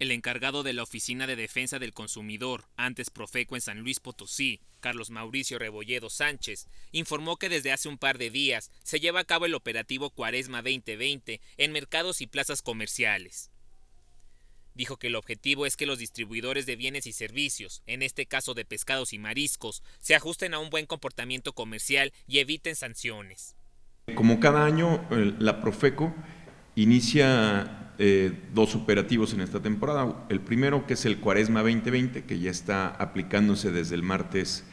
El encargado de la Oficina de Defensa del Consumidor, antes Profeco en San Luis Potosí, Carlos Mauricio Rebolledo Sánchez, informó que desde hace un par de días se lleva a cabo el operativo Cuaresma 2020 en mercados y plazas comerciales. Dijo que el objetivo es que los distribuidores de bienes y servicios, en este caso de pescados y mariscos, se ajusten a un buen comportamiento comercial y eviten sanciones. Como cada año, la Profeco inicia eh, dos operativos en esta temporada. El primero, que es el Cuaresma 2020, que ya está aplicándose desde el martes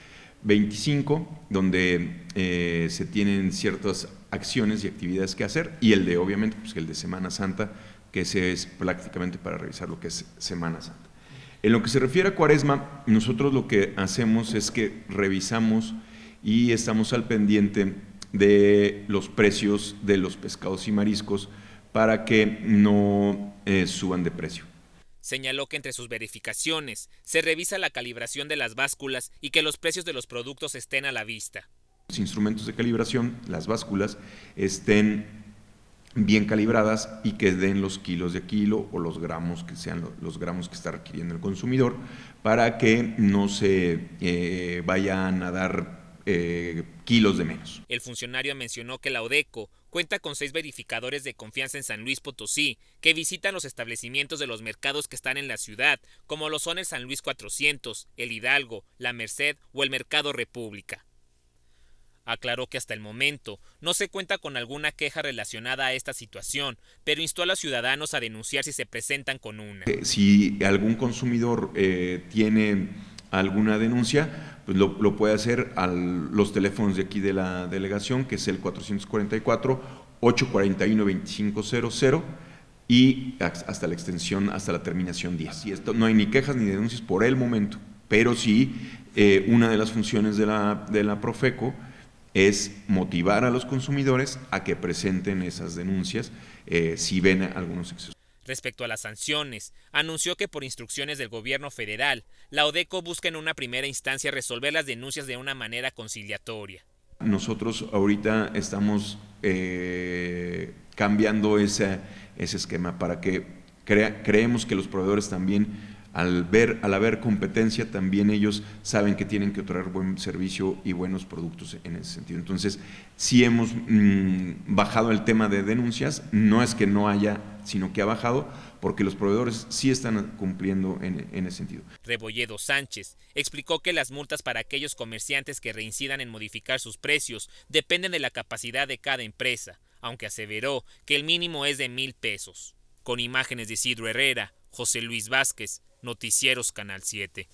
25, donde eh, se tienen ciertas acciones y actividades que hacer, y el de, obviamente, pues el de Semana Santa, que ese es prácticamente para revisar lo que es Semana Santa. En lo que se refiere a Cuaresma, nosotros lo que hacemos es que revisamos y estamos al pendiente de los precios de los pescados y mariscos, para que no eh, suban de precio. Señaló que entre sus verificaciones se revisa la calibración de las básculas y que los precios de los productos estén a la vista. Los instrumentos de calibración, las básculas, estén bien calibradas y que den los kilos de kilo o los gramos que sean los gramos que está requiriendo el consumidor para que no se eh, vayan a dar eh, kilos de menos. El funcionario mencionó que la ODECO cuenta con seis verificadores de confianza en San Luis Potosí, que visitan los establecimientos de los mercados que están en la ciudad, como lo son el San Luis 400, el Hidalgo, la Merced o el Mercado República. Aclaró que hasta el momento no se cuenta con alguna queja relacionada a esta situación, pero instó a los ciudadanos a denunciar si se presentan con una. Eh, si algún consumidor eh, tiene alguna denuncia, pues lo, puede hacer a los teléfonos de aquí de la delegación, que es el 444-841-2500 y hasta la extensión, hasta la terminación 10. Y esto, no hay ni quejas ni denuncias por el momento, pero sí eh, una de las funciones de la, de la Profeco es motivar a los consumidores a que presenten esas denuncias eh, si ven algunos excesos. Respecto a las sanciones, anunció que por instrucciones del gobierno federal, la ODECO busca en una primera instancia resolver las denuncias de una manera conciliatoria. Nosotros ahorita estamos eh, cambiando ese, ese esquema para que creemos que los proveedores también al ver, al haber competencia, también ellos saben que tienen que otorgar buen servicio y buenos productos en ese sentido. Entonces, si hemos mm, bajado el tema de denuncias, no es que no haya, sino que ha bajado, porque los proveedores sí están cumpliendo en, en, ese sentido. Rebolledo Sánchez explicó que las multas para aquellos comerciantes que reincidan en modificar sus precios dependen de la capacidad de cada empresa, aunque aseveró que el mínimo es de mil pesos. Con imágenes de Isidro Herrera, José Luis Vázquez, Noticieros Canal 7.